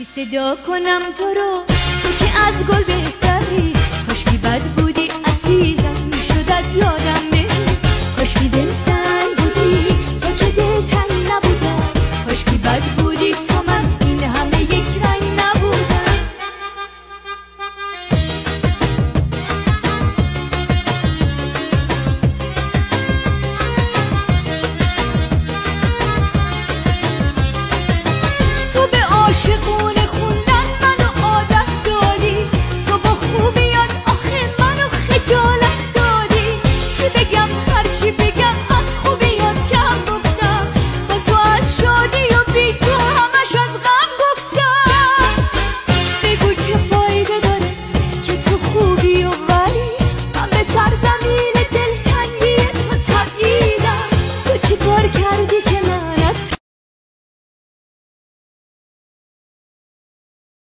کی صدا کنم تو رو؟ تو که از گل بهتر Diker diken